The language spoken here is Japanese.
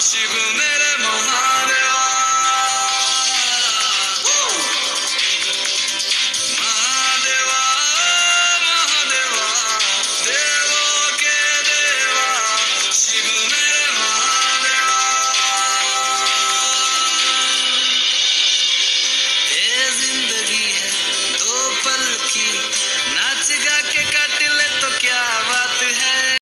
足踏め